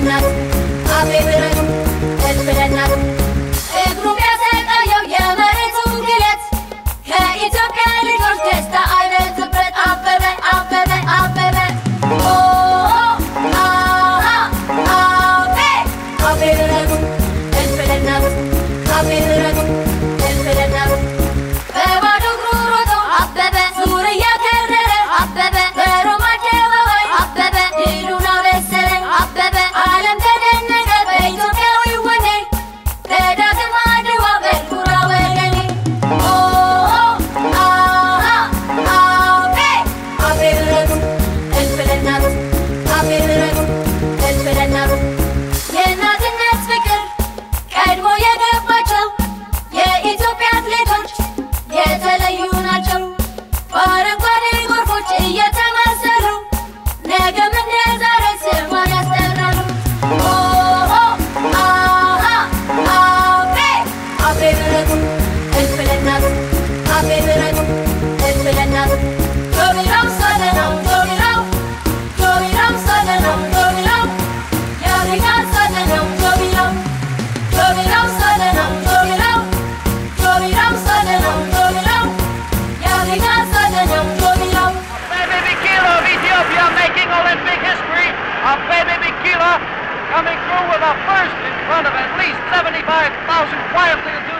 midnight. I'll be with Yeah, tell you. coming through with a first in front of at least 75,000 wildly enthused.